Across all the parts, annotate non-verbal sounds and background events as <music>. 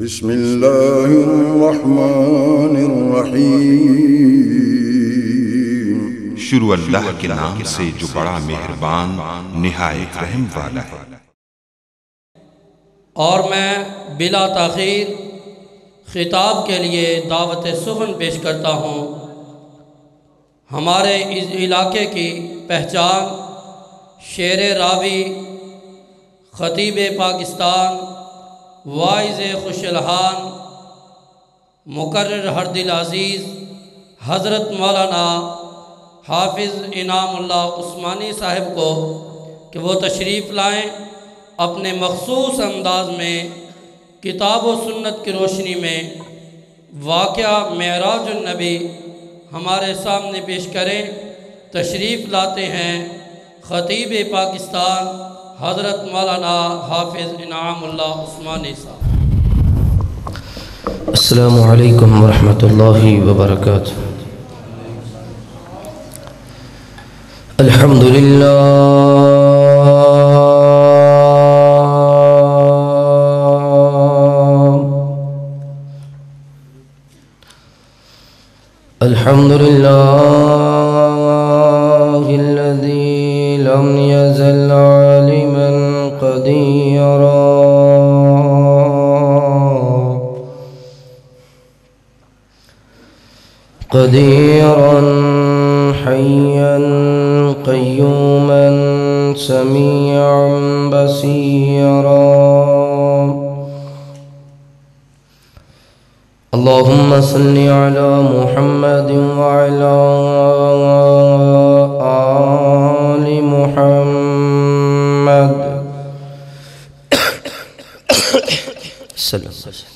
بسم الله الرحمن الرحيم. شروع اللہ کے نام سے جو بڑا مہربان نہایت رحم والا ہے۔ اور میں بلا تاخیر خطاب کے لیے دعوت سخن پیش کرتا ہوں۔ ہمارے اس علاقے کی پہچان شیر راوی خطیب پاکستان وائز خوش الحان مقرر ہر دل عزیز، حضرت مولانا حافظ انعام اللہ عثمانی صاحب کو کہ وہ تشریف لائیں اپنے مخصوص انداز میں کتاب و سنت کی روشنی میں واقعہ معراج النبی ہمارے سامنے پیش کریں، تشریف لاتے ہیں خطیب پاکستان حضرت مولانا حافظ انعام اللہ عثمانی صاحب۔ السلام علیکم ورحمۃ اللہ وبرکاتہ۔ الحمد للہ الحمد لله قديرا حيا قيوما سميعا بصيرا. اللهم صل على محمد وعلى آل محمد. <coughs> سلام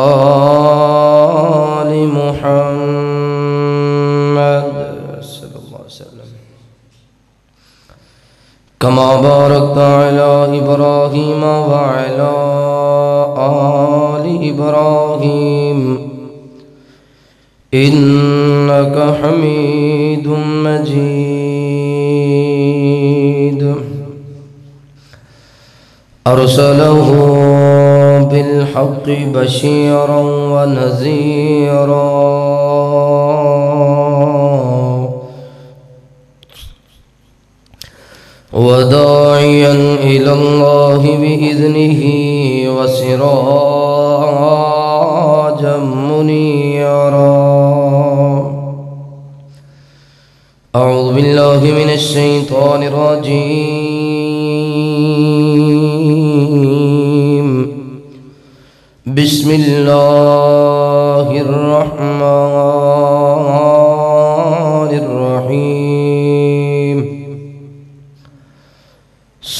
باركت على إبراهيم وعلى آل إبراهيم. إنك حميد مجيد. أرسله بالحق بشيرا ونذيرا. وداعيا إلى الله بإذنه وسراجا منيرا. أعوذ بالله من الشيطان الرجيم. بسم الله الرحمن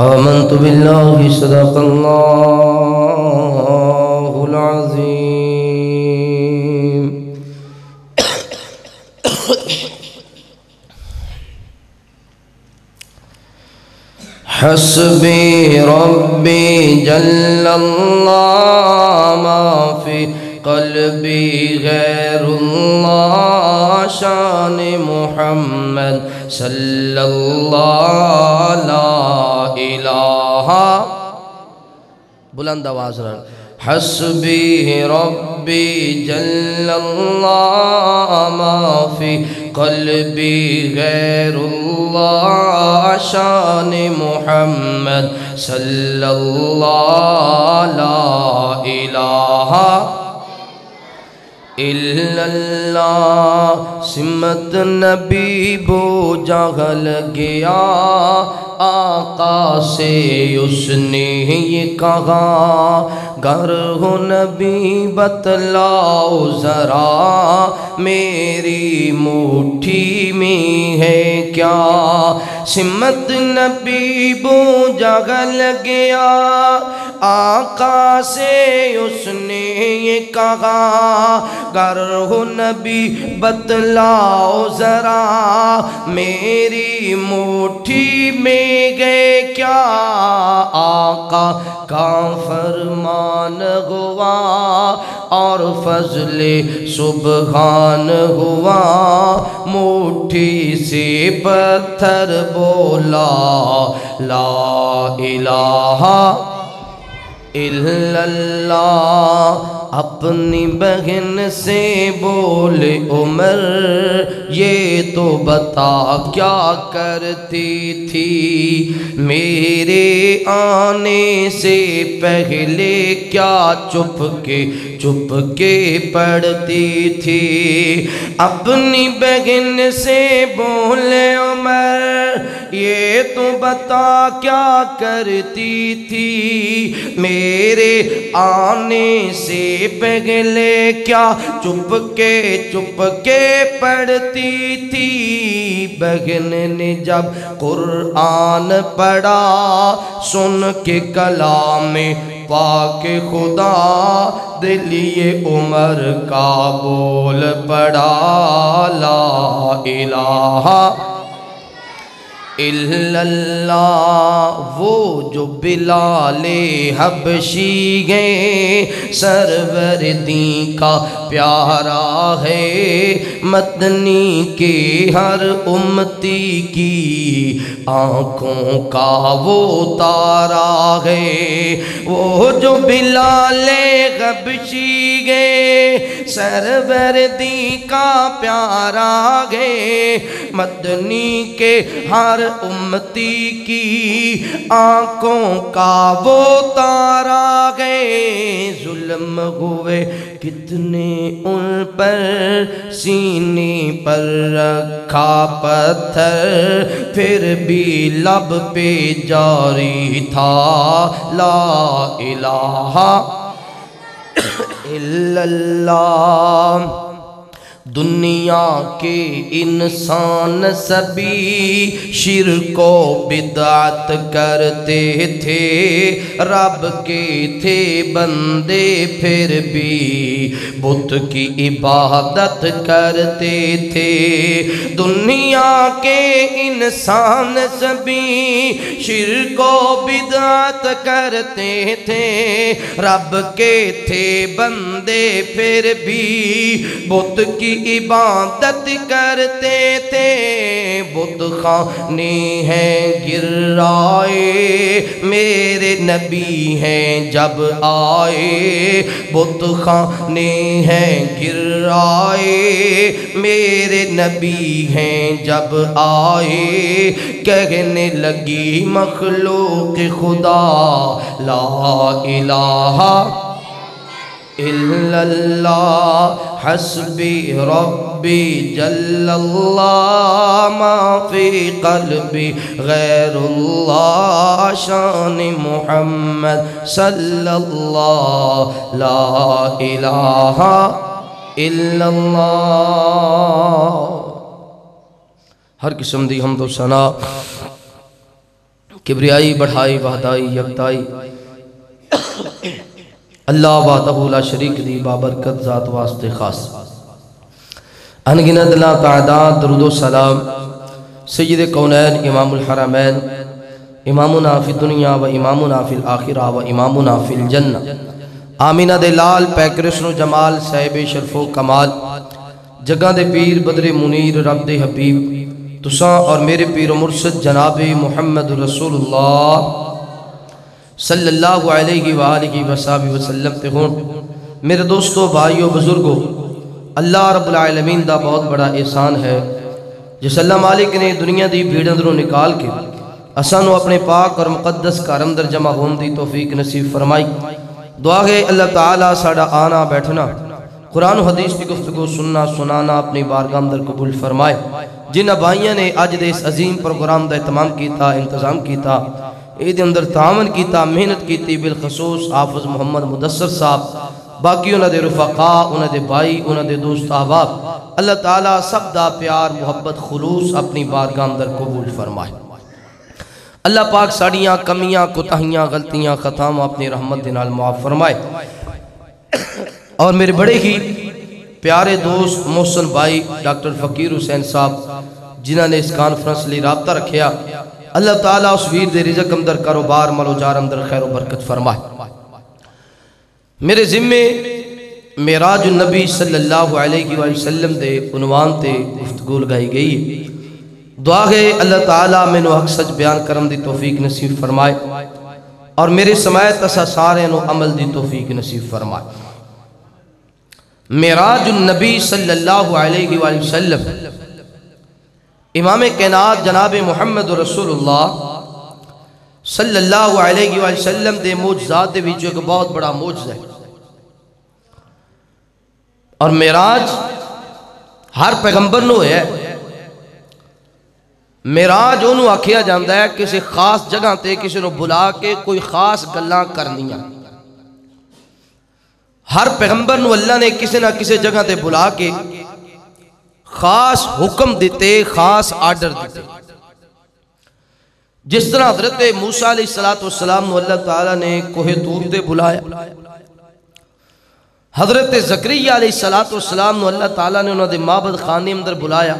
آمنت بالله صدق الله العظيم. حسبي ربي جل الله ما في قلبي غير الله شان محمد صلى الله لا إله. بلند آواز حسبي ربي جل الله ما في قلبي غير الله شان محمد صلی اللہ لا الا اللہ سمت نبی بو جاگل گیا آقا سے اس نے یہ کہا. گر ہو نبی بتلاؤ ذرا. میری مٹھی میں ہے کیا؟ سمت نبی بو جگل گیا آقا سے اس نے یہ کہا، گر ہو نبی، بتلاؤ ذرا، میری مٹھی میں گئے کیا؟ آقا کا فرمان ہوا اور فضل سبحان ہوا۔ مٹھی سے پتھر بولا، لا الہ اللہ اپنی بہن سے بولے عمر، یہ تو بتا، کیا کرتی تھی؟ میرے آنے سے پہلے کیا چپ کے چپ کے پڑتی تھی؟ اپنی بہن سے بولے عمر، یہ تو بتا، کیا کرتی تھی؟ میرے آنے سے پہلے کیا چپ کے چپ کے پڑھتی تھی۔ بہن نے جب قرآن پڑھا، سن کے کلام پاک خدا دلیے عمر کا بول پڑا لا الہ اللہ، وہ جو بلال حبشی گئے سرور دین کا پیارا ہے۔ مدنی کے ہر امتی کی آنکھوں کا وہ تارا ہے۔ وہ جو بلال حبشی گئے سرور دین کا پیارا ہے۔ مدنی کے ہر امتی کی آنکھوں کا وہ تارا گئے ظلم ہوئے کتنے ان پر، سینے پر رکھا پتھر۔ پھر بھی لب پہ جاری تھا۔ لا الہ الا اللہ۔ دنیا کے انسان سبھی شرک و بدعت کرتے تھے، رب کے تھے بندے پھر بھی بت کی عبادت کرتے تھے۔ دنیا کے انسان سبھی شرک و بدعت کرتے تھے، رب کے تھے بندے پھر بھی بت کی عبادت کرتے تھے۔ بت خانے ہیں گرائے میرے نبی ہیں جب آئے۔ بت خانے ہیں گرائے میرے نبی ہیں جب آئے۔ کہنے لگی مخلوق خدا، لا الہ الا اللہ حسبی ربی جل اللہ ما فی قلبی غیر اللہ شان محمد صلی اللہ لا الہ الا اللہ ہر قسم دی حمد و ثنا، کبریائی، بڑھائی، وحدائی، یکتائی اللہ وحدہ لا شریک دی، بابرکت ذات واسطے خاص۔ انگنت لا تعداد، درود و سلام۔ سید کونین، امام الحرمین امامنا فی دنیا و امامنا فی الاخرہ و امامنا فی الجنہ۔ آمینہ دے لال پیکرسن و جمال، صاحب شرف و کمال۔ جگہ دے پیر، بدر منیر، رب دے حبیب۔ تساں اور میرے پیر و مرشد جناب محمد رسول اللہ۔ صلی اللہ علیہ وآلہ وسلم وسلم تے ہون۔ میرے دوستو، بھائیو، بزرگو، اللہ رب العالمین دا بہت بڑا احسان ہے۔ جس اللہ مالک نے دنیا دی بھیڑ اندروں نکال کے اسانو اپنے پاک اور مقدس کار اندر جمع ہون دی توفیق نصیب فرمائی۔ دعا ہے اللہ تعالیٰ ساڑا آنا بیٹھنا، قرآن و حدیث کی گفتگو سننا، سنانا اپنی بارگاہ اندر قبول فرمائے۔ جن ابائیاں نے اج دے اس عظیم پروگرام دا اہتمام کیتا، انتظام کیتا اید اندر تعاون کیتا، محنت کیتی، بالخصوص حافظ محمد مدثر صاحب، باقی انہ دے رفقا انہ دے بھائی انہ دے دوست احباب، اللہ تعالیٰ سب دا پیار، محبت، خلوص اپنی بارگاہ اندر قبول فرمائے۔ اللہ پاک ساڑیاں کمیاں کتاہیاں غلطیاں خطام اپنی رحمت دنال معاف فرمائے۔ اور میرے بڑے ہی پیارے دوست، محسن بھائی، ڈاکٹر فقیر حسین صاحب جنہ نے اس کانفرنس لی رابطہ رکھیا۔ اللہ تعالیٰ اس ویر دے رزق اندر کاروبار ملو جار اندر خیر و برکت فرمائے۔ میرے ذمے میراج النبی صلی اللہ علیہ وسلم دے عنوان تے گفتگو لگائی گئی۔ دعا ہے اللہ تعالیٰ میں نو حق سچ بیان کرم دی توفیق نصیب فرمائے اور میرے سمایت اسا سارے نو عمل دی توفیق نصیب فرمائے۔ میراج النبی صلی اللہ علیہ وآلہ وسلم امام کینات جناب محمد رسول اللہ صلی اللہ علیہ وسلم دے موجزات دے بھی ایک بہت بڑا موجز ہے۔ اور میراج ہر پیغمبر نو ہے۔ میراج انہوں آکھیا جاندہ ہے کسی خاص جگہ تے کسی نو بلا کے کوئی خاص گلاں کرنیاں۔ ہر پیغمبر نو اللہ نے کسی نہ کسی جگہ تے بلا کے خاص حکم دیتے، خاص آرڈر دیتے۔ جس طرح حضرت موسیٰ علیہ السلام نو اللہ تعالیٰ نے کوہ تور تے بلایا۔ حضرت زکریہ علیہ السلام نو اللہ تعالیٰ نے انہوں نے معبد خانے اندر بلایا۔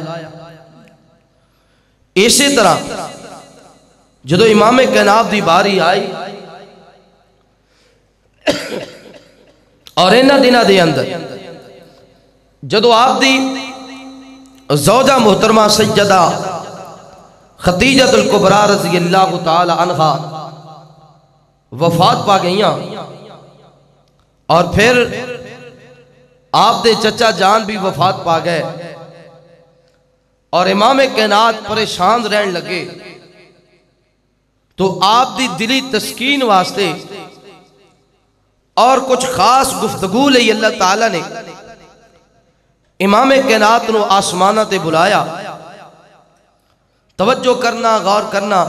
اسی طرح جدو امام کیناب دی باری آئی اور انہ دنہ دے اندر جدو آپ دی زوجہ محترمہ سجدہ خطیجت القبرہ رضی اللہ تعالی عنہ وفات پا گئیاں اور پھر آپ دے چچا جان بھی وفات پا گئے اور امام کینات پریشان رہن لگے تو آپ دی دلی تسکین واسطے اور کچھ خاص گفتگو لئی اللہ تعالیٰ نے امام کینات نو آسمانہ تے بلایا۔ توجہ کرنا، غور کرنا۔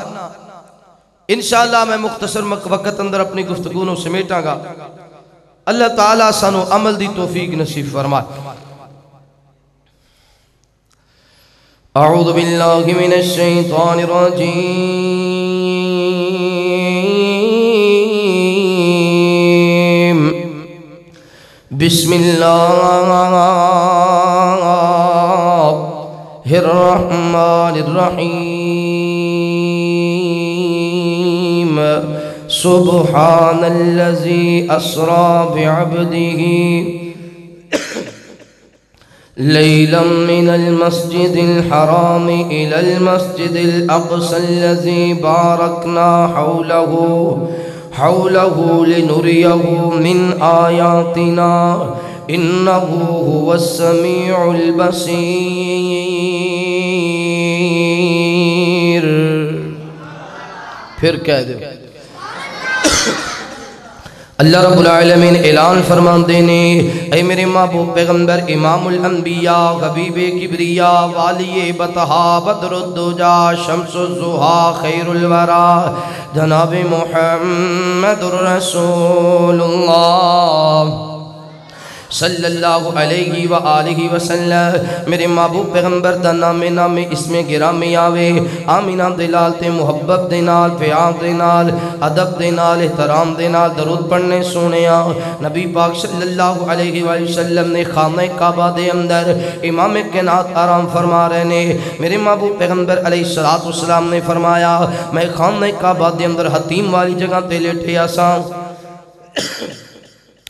انشاءاللہ میں مختصر وقت اندر اپنی گفتگو نو سمیٹاں گا۔ اللہ تعالیٰ سانو عمل دی توفیق نصیب فرمائے۔ اعوذ باللہ من الشیطان الرجیم۔ بسم اللہ۔ الرحمن الرحیم سبحان الذي أسرى بعبده ليلا من المسجد الحرام إلى المسجد الأقصى الذي باركنا حوله حوله لنريه من آياتنا. إنه هو السميع البصير. پھر کہہ دے اللہ رب العالمین اعلان فرمان دینے اے میرے محبوب پیغمبر، امام الانبیاء، غبیب کبریاء والی بطہا بدر الدجا، شمس الزہا خیر الورا، جناب محمد الرسول اللہ۔ صلی اللہ علیہ وآلہ وسلم میرے محبوب پیغمبر دا نام نام اسم گرامی آوے آمینہ دلال تے محبت دینال پیار دینال عدب دینال احترام دینال درود پڑھنے سونیا نبی پاک صلی اللہ علیہ وآلہ وسلم نے خانہ کعبہ دے اندر امام کینات آرام فرما رہے نے. میرے محبوب پیغمبر علیہ السلام نے فرمایا، میں خانہ کعبہ دے اندر حتیم والی جگہ تے لیٹے آسان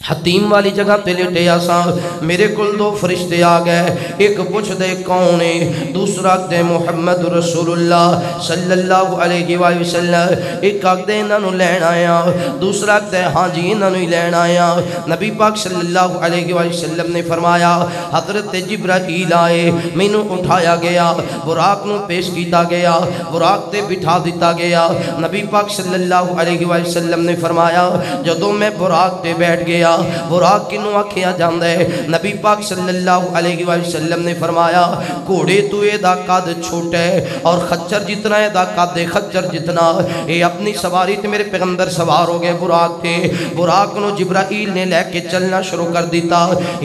حتیم والی جگہ تے لٹیا سا میرے کل دو فرشتے آ گئے۔ ایک پوچھ دے کون ہے؟ دوسرا دے محمد رسول اللہ صلی اللہ علیہ وآلہ وسلم۔ ایک آگ دے انہوں لین آیا۔ دوسرا دے ہاں جی انہوں لین آیا۔ نبی پاک صلی اللہ علیہ وآلہ وسلم نے فرمایا، حضرت جبرائیل آئے مینو اٹھایا گیا، براق نو پیش کیتا گیا، براق تے بٹھا دیتا گیا۔ نبی پاک صلی اللہ علیہ وآلہ وسلم نے فرمایا جدو میں براق تے بیٹھ گیا براق کنو آکھیا جاندے نبی پاک صلی اللہ علیہ وسلم نے فرمایا کوڑے تو اے دا قد چھوٹے اور خچر جتنا اے دا قد خچر جتنا اے اپنی سواری تے میرے پیغمبر سوار ہو گئے براق تے براق نو جبرائیل نے لے کے چلنا شروع کر دیتا۔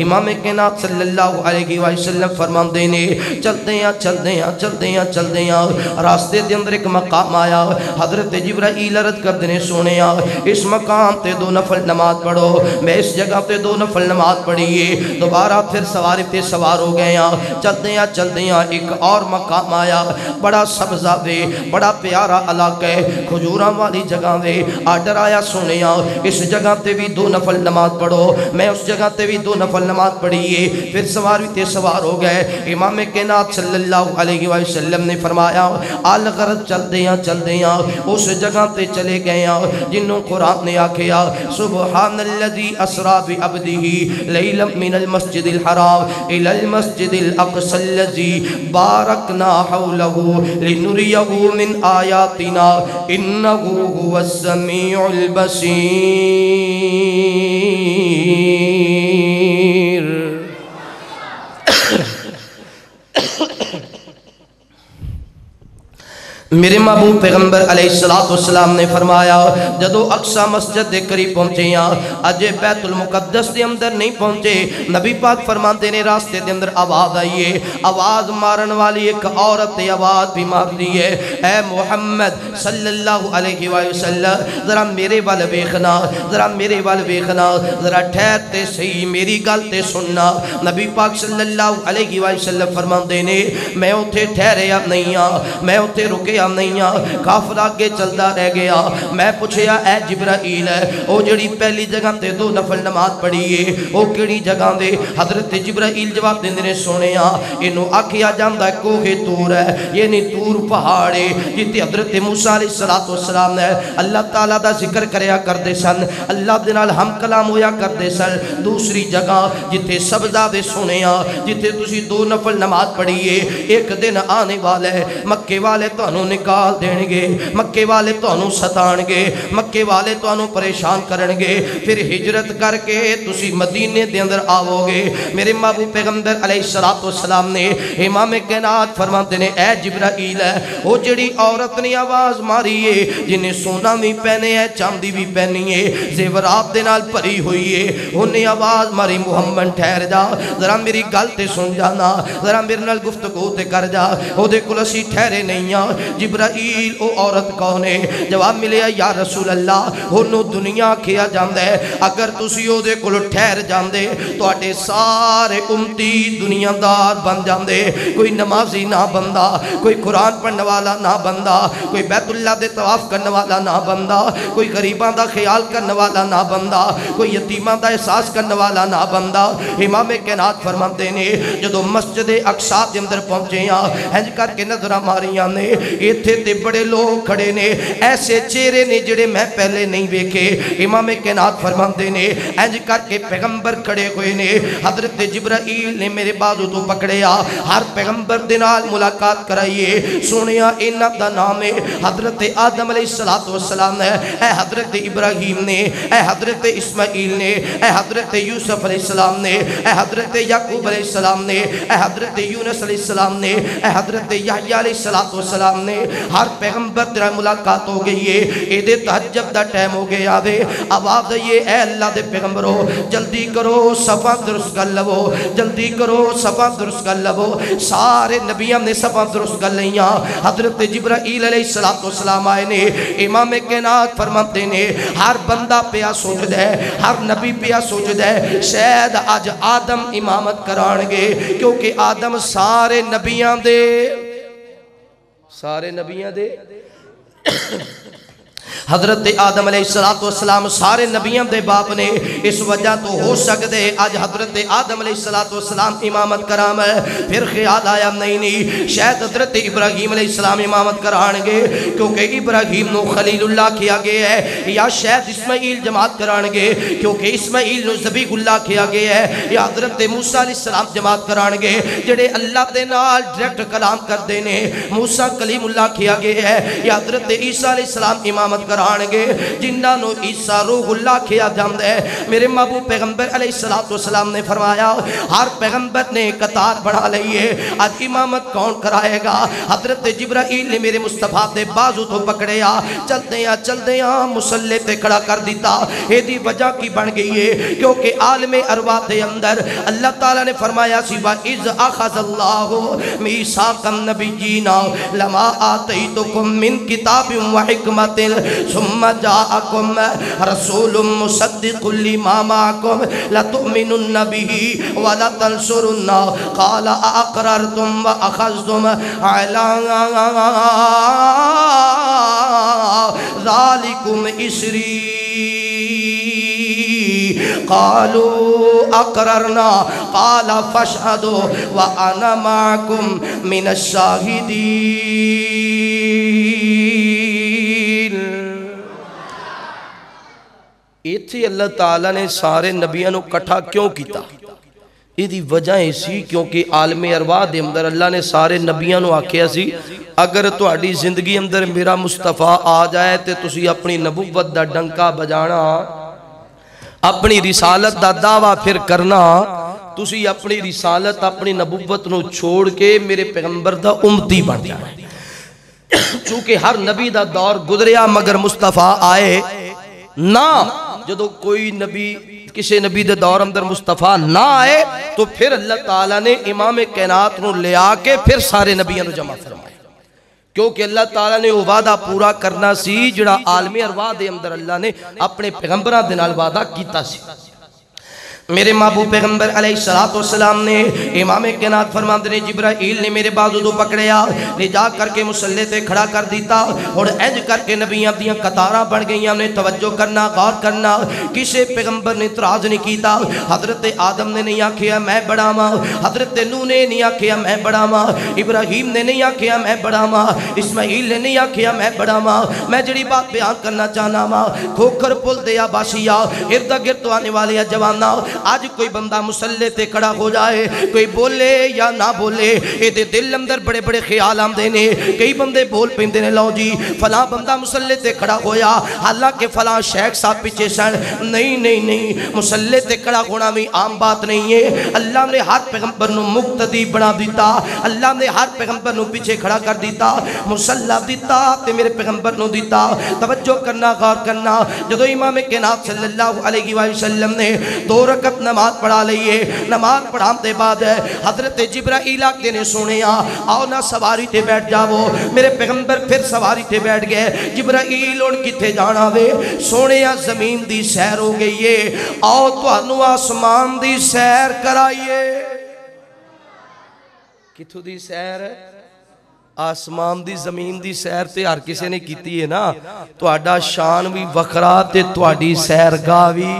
امام کینات صلی اللہ علیہ وسلم فرمان دینے چلتے ہیں چلتے ہیں چلتے ہیں چلتے ہیں راستے دے اندر ایک مقام آیا۔ حضرت جبرائیل عرض کر دینے سونے ہاں، اس مقام تے دو نفل نماز پڑھو۔ میں اس جگہ تے دو نفل نماز پڑھیے دوبارہ پھر سواری تے سوار ہو گئے ہیں۔ چلتے ہیں چلتے ہیں ایک اور مقام آیا۔ بڑا سبزہ دے بڑا پیارا علاقہ ہے۔ خجورہ والی جگہ دے آڈر آیا سونے اس جگہ تے بھی دو نفل نماز پڑھو۔ میں اس جگہ تے بھی دو نفل نماز پڑھیے پھر سواری تے سوار ہو گئے۔ امام کینات صلی اللہ علیہ وسلم نے فرمایا، آل غرض چلتے ہیں چلتے ہیں اس جگہ تے چلے گئے ہیں۔ جنہوں قرآن نے آکھیا، سبحان الذي اسرا بعبده ليلا من المسجد الحرام الى المسجد الاقصى الذي باركنا حوله لنريه من اياتنا انه هو السميع البصير. میرے محبوب پیغمبر علیہ السلام نے فرمایا، جدو اقصا مسجد دے قریب پہنچے ہیں اجے بیت المقدس دے اندر نہیں پہنچے، نبی پاک فرماتے نے راستے دے اندر آواز آئیے آواز مارن والی ایک عورت آواز بھی مار دیئے اے محمد صلی اللہ علیہ وسلم، ذرا میرے وال بیخنا ذرا میرے وال بیخنا ذرا ٹھہرتے صحیح میری گلتے سننا۔ نبی پاک صلی اللہ علیہ وسلم فرماتے نے، میں اتھے ٹھہرے اب نہیں ہاں میں اتھے رکے گیا نہیں آ? کافر آگے چلتا رہ گیا۔ میں پوچھیا، اے جبرائیل ہے او جڑی پہلی جگہ تے دو نفل نماز پڑھیے او کیڑی جگہ دے؟ حضرت جبرائیل جواب دے نے سونے آ انو آکھیا جاندا ہے، کوہ تور ہے یہ نہیں تور پہاڑے جتے حضرت موسیٰ علیہ السلام نے اللہ تعالیٰ دا ذکر کریا کر دے سن۔ اللہ دے نال ہم کلام ہویا کر دے سن۔ دوسری جگہ جتے سبزہ دے سونے آ جتے تسی دو نفل نماز پڑھیے ایک دن آنے والے، مکے والے تو انہوں نکال دین گے مکے والے تو انہوں ستان گے مکے والے تو انہوں پریشان کرن گے پھر ہجرت کر کے تسی مدینے دے اندر آو گے میرے مابو پیغمبر علیہ السلام نے امام کینات فرمانتے نے اے جبرائیل ہے وہ جڑی عورت نے آواز ماری ہے جنہیں سونا بھی پہنے ہے چاندی بھی پہنی ہے زیورات دے نال پری ہوئی ہے انہیں آواز ماری محمد ٹھہر جا ذرا میری گلتے سن جانا ذرا میرے نال گفتگو تے کر جا وہ دے کلسی ٹھہرے نہیں ہیں جبرائیل، او عورت کونے جواب ملے یا رسول اللہ انہوں دنیا کیا جاندے اگر تسی او دے کلو ٹھہر جاندے تو اٹھے سارے امتی دنیا دار بن جاندے۔ کوئی نمازی نہ بندہ، کوئی قرآن پڑھنے والا نہ بندہ، کوئی بیت اللہ دے طواف کرنے والا نہ بندہ، کوئی غریبان دا خیال کرنے والا نہ بندہ، کوئی یتیمان دا احساس کرنے والا نہ بندہ۔ امام کینات فرمانتے نے جدو مسجد اقصاد اندر پہنچے ہیں ہنج کر کے نظرہ ماریاں نے ایتھے تے بڑے لوگ کھڑے نے ایسے چہرے نے جڑے میں پہلے نہیں بیکے امام کینات فرماندے نے اینج کر کے پیغمبر کھڑے ہوئے نے حضرت جبرائیل نے میرے بازو تو پکڑیا ہر پیغمبر دنال ملاقات کرائیے سنیا اینا دا نام ہے حضرت آدم علیہ السلام نے اے حضرت ابراہیم نے اے حضرت اسماعیل نے اے حضرت یوسف علیہ السلام نے اے حضرت یعقوب علیہ السلام نے اے حضرت یونس علیہ السلام نے اے حضرت یحییٰ علیہ السلام نے ہر پیغمبر تیرا ملاقات ہو گئی ہے۔ اے دے تحجب دا ٹیم ہو گیا دے آواز یہ اے اللہ دے پیغمبرو، جلدی کرو صفا درست کر لو جلدی کرو صفا درست کر لو سارے نبیوں نے صفا درست کر لیاں حضرت جبرائیل علیہ السلام آئے نے، امام کینات فرماتے نے، ہر بندہ پیا سوچ دے ہر نبی پیا سوچ دے شاید آج آدم امامت کران گے، کیونکہ آدم سارے نبیاں دے سارے نبیاں دے۔ حضرت آدم علیہ السلام سارے نبیوں دے باپ نے اس وجہ تو ہو سکتے آج حضرت آدم علیہ السلام امامت کرام ہے۔ پھر خیال آیا نہیں نہیں، شاید حضرت ابراہیم علیہ السلام امامت کران گے، کیونکہ ابراہیم نو خلیل اللہ کیا گیا ہے، یا شاید اسماعیل جماعت کران گے، کیونکہ اسماعیل نو زبیق اللہ کیا گیا ہے۔ یا حضرت موسیٰ علیہ السلام جماعت کران گے، جڑے اللہ دے نال ڈریکٹ کلام کر دینے موسیٰ کلیم اللہ کیا گیا ہے۔ یا حضرت عیسیٰ علیہ السلام امامت کران گے جنہ نو عیسیٰ روح اللہ کیا جامد ہے۔ میرے محبوب پیغمبر علیہ السلام نے فرمایا، ہر پیغمبر نے قطار بڑھا لئیے آج امامت کون کرائے گا؟ حضرت جبرائیل نے میرے مصطفیٰ دے بازو تو پکڑیا چل دیا چل دیا مسلح تے کھڑا کر دیتا۔ اے دی وجہ کی بن گئی ہے، کیونکہ عالم ارواح دے اندر اللہ تعالیٰ نے فرمایا سیوا از اخذ اللہ میساقم نبی جینا لما آتیتکم من کتاب و حکمت ثم جاءکم رسول مصدق لما معکم لتؤمنن به ولا تنصرن قال اقررتم و اخذتم علا ذالکم اسری قالوا اقررنا قال فاشهدوا وانا معكم من الشاهدين ایتھے اللہ تعالیٰ نے سارے نبیوں کو کٹھا کیوں کیتا؟ یہ وجہ اسی کیونکہ عالم ارواح دے اندر اللہ نے سارے نبیوں کو آکھیا سی، اگر تہاڈی زندگی اندر میرا مصطفیٰ آ جائے تے تسی اپنی نبوت دا ڈنکا بجانا، اپنی رسالت دا دعویٰ پھر کرنا، تسی اپنی رسالت، اپنی نبوت نو چھوڑ کے میرے پیغمبر دا امتی بن جائے چونکہ ہر نبی دا دور گزریا مگر مصطفیٰ آئے، نہ جدو کوئی نبی کسی نبی دے دور اندر مصطفیٰ نہ آئے، تو پھر اللہ تعالیٰ نے امام کائنات نو لے آ کے پھر سارے نبیوں نو جمع فرمائے کیونکہ اللہ تعالیٰ نے وہ وعدہ پورا کرنا سی، جڑا عالمی ارواح دے اندر اللہ نے اپنے پیغمبرہ دنال وعدہ کیتا سی۔ میرے محبوب پیغمبر علیہ السلام نے امام کائنات فرماندے نے، جبرائیل نے میرے بازو تو پکڑیا لے جا کر کے مسلح تے کھڑا کر دیتا، اور انج کر کے نبیاں دیاں قطاراں بن گئیاں نے توجہ کرنا، غور کرنا، کسے پیغمبر نے اعتراض نہیں کیتا، حضرت آدم نے نہیں آکھیا، میں بڑا ماں حضرت نوح نے نہیں آکھیا، میں بڑا ماں ابراہیم نے نہیں آکھیا، میں بڑا ماں اسماعیل نے نہیں آکھیا، میں بڑا ماں میں جڑی بات بیان کرنا چاہنا ماں کھوکھر پل دیا باسیا ارد گرد آنے والے جوانا آج کوئی بندہ مسلح تے کڑا ہو جائے، کوئی بولے یا نہ بولے اے دے دل اندر بڑے بڑے خیال آم دینے کئی بندے بول پیندے نے، لو جی فلاں بندہ مسلح تے کڑا ہویا، حالانکہ فلاں شیخ صاحب پیچھے سن۔ نہیں نہیں نہیں، مسلح تے کڑا ہونا بھی عام بات نہیں ہے۔ اللہ نے ہر پیغمبر نو مقتدی بنا دیتا اللہ نے ہر پیغمبر نو پیچھے کھڑا کر دیتا مسلح دیتا تے میرے پیغمبر نو دیتا توجہ کرنا، غور کرنا۔ جدو امام کائنات صلی اللہ علیہ وآلہ وسلم نے دو رکعت وقت نماز پڑھا لئیے، نماز پڑھام دے بعد ہے حضرت جبرائیل آکتے نے سونے، آؤ نہ سواری تے بیٹھ جاؤ۔ میرے پیغمبر پھر سواری تے بیٹھ گئے۔ جبرائیل ان کی تھے جانا وے؟ سونے، زمین دی سیر ہو گئی ہے آؤ تو انو آسمان دی سیر کرائیے۔ کتھو دی سیر؟ آسمان دی، زمین دی سیر تے ہر کسی نے کیتی ہے نا۔ تو آڈا شان بھی وکھرا تے تو آڈی سیر گاوی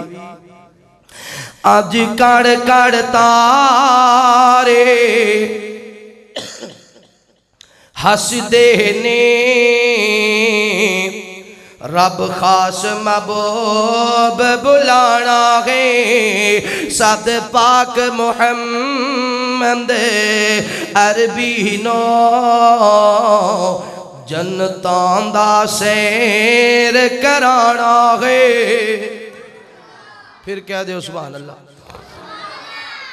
آج کڑ کڑ تارے ہس دینے رب خاص محبوب بلانا ہے صد پاک محمد عربی نو جنتان دا سیر کرانا ہے پھر کہہ دے سبحان اللہ۔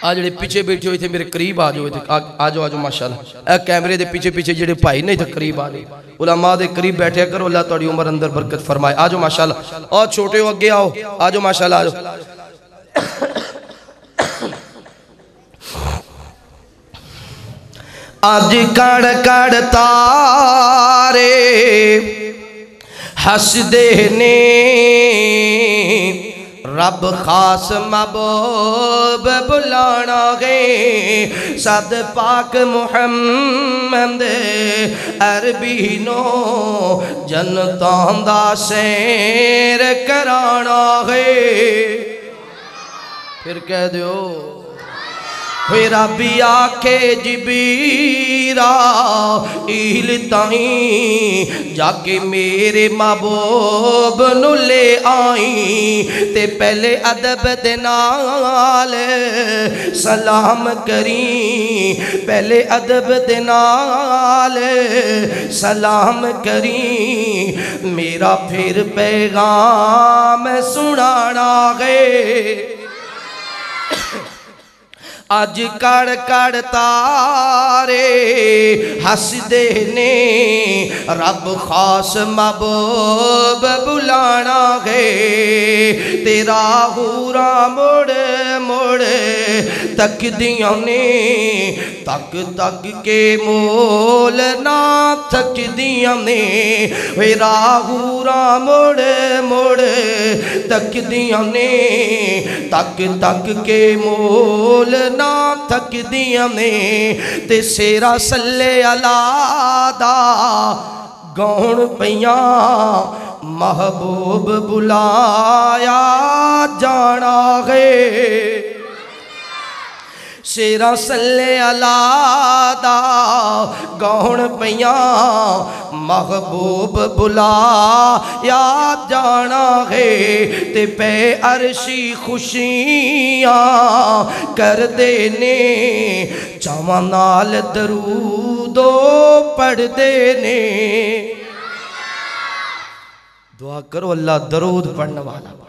آج جڑے پیچھے بیٹھے ہوئے تھے، میرے قریب آ جائے تھے آ جاؤ آ جاؤ، ماشاءاللہ۔ اے کیمرے دے پیچھے پیچھے جڑے بھائی نہیں تھے، قریب آ رہے علماء دے قریب بیٹھے کرو، اللہ توڑی عمر اندر برکت فرمائے۔ آ جاؤ، ماشاءاللہ۔ اور چھوٹے ہو، اگے آؤ۔ آ جاؤ، ماشاءاللہ، آ جاؤ۔ آج کڑ کڑ تارے ہس دینے رب خاص محبوب بلانا گے صد پاک محمد عربی نو جنتان دا سیر کرانا گے پھر کہہ دیو۔ پھر ربی آکھے جبیرا ایل تائیں، جا کے میرے محبوب نو لے آئیں۔ تے پہلے ادب دنال سلام کریں۔ پہلے ادب دنال سلام کریں۔ میرا پھر پیغام سنانا گئے اج کڑ کڑ تارے ہس دینے رب خاص مبوب بلانا گے تیرا ہورا مڑ مڑ تک دیاں نے، تک تک کے مول نہ تھک دیاں نے۔ میرا ہورا مڑ مڑ تک دیاں نے، تک تک کے مول نہ تھک دیاں نے۔ تے سیرا سلے دا گون پیاں محبوب بلایا جانا گے شیرا سلے دا گون پیاں محبوب بلا یا جانا ہے، تے پہ عرشی خوشیاں کر دینے۔ چاواں نال درودو پڑھ دینے۔ دعا کرو اللہ درود پڑھنے والا۔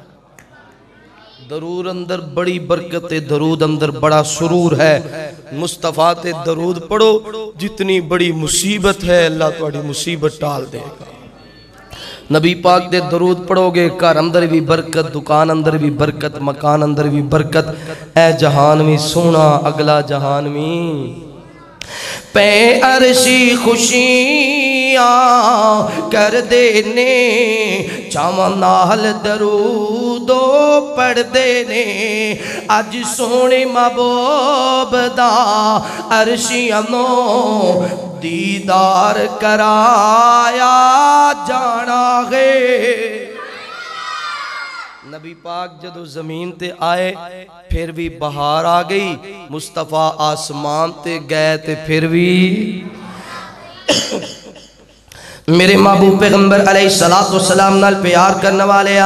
پڑھ درود اندر بڑی برکت درود اندر بڑا سرور ہے۔ مصطفیٰ تے درود پڑھو، جتنی بڑی مصیبت ہے، اللہ تھوڑی مصیبت ٹال دے گا۔ نبی پاک دے درود پڑھو گے کار اندر بھی برکت، دکان اندر بھی برکت، مکان اندر بھی برکت۔ اے جہان میں سونا، اگلا جہان میں پہ عرشی خوشیاں کر دینے چاواں نال درودو پڑھ دینے اج سونے محبوب دا عرشیاں نو دیدار کرایا جانا گے نبی پاک جدو زمین تے آئے، پھر بھی بہار آ گئی۔ مصطفیٰ آسمان تے گئے تے پھر بھی میرے محبوب پیغمبر علیہ السلام نال پیار کرنے والے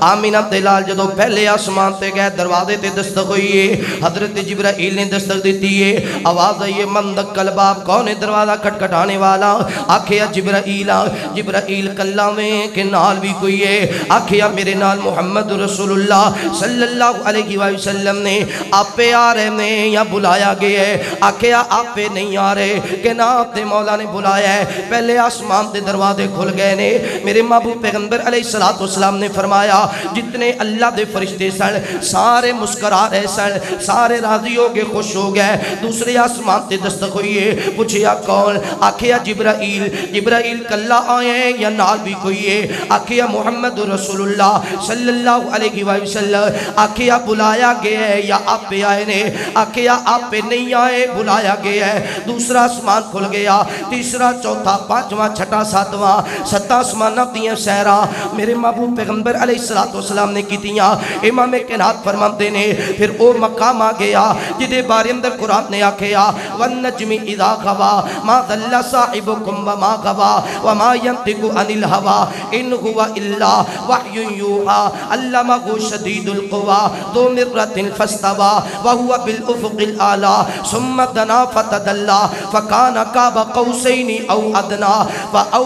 آمینہ دلال جدو پہلے آسمان تے گئے دروازے تے دستک ہوئی ہے حضرت جبرائیل نے دستک دیتی ہے آواز ہے مندک کلباب کون دروازہ کھٹ کھٹانے والا آکھیا جبرائیل جبرائیل کلا میں کہ نال بھی کوئی ہے آکھیا میرے نال محمد رسول اللہ صلی اللہ علیہ وسلم نے آپ پہ آ رہے ہیں یا بلایا گیا ہے آکھیا آپ پہ نہیں آ رہے کہ نا آپ تے مولا نے بلایا ہے پہلے آسمان تے دروازے کھل گئے نے۔ میرے محبوب پیغمبر علیہ السلام نے فرمایا، جتنے اللہ دے فرشتے سن، سارے مسکرا رہے سن، سارے راضی ہو گئے خوش ہو گئے۔ دوسرے آسمان تے دستک ہوئی ہے پوچھیا، کون؟ آکھیا، جبرائیل۔ جبرائیل کلا آئے یا نال بھی کوئی ہے؟ آکھیا، محمد رسول اللہ صلی اللہ علیہ وسلم۔ آکھیا، بلایا گیا ہے یا آپ پہ آئے نے؟ آکھیا، آپ پہ نہیں آئے، بلایا گیا ہے۔ دوسرا آسمان کھل گیا۔ تیسرا، چوتھا، پانچواں، چھٹا سا ساتواں، ستا آسمانہ دیاں سہرا میرے محبوب پیغمبر علیہ السلام نے کی دیاں امام کنات فرمان دینے پھر او مقام آ گیا جدے بارے اندر قرآن نے آکھیا، وَالنَّجْمِ اِذَا غَوَا، مَا ذَلَّ صَاحِبُكُمْ وَمَا غَوَا، وَمَا يَنْتِقُ عَنِ الْهَوَا، إِنْ هُوَ إِلَّا وَحْيٌ يُوحَا عَلَّمَهُ شَدِيدُ الْقُوَى، ذُو مِرَّةٍ فَاسْتَوَى، وَهُوَ بِالْأُفُقِ الْأَعْلَى۔ ثُمَّ دَنَا فَتَدَلَّى، فَكَانَ قَابَ قَوْسَيْنِ أَوْ أَدْنَى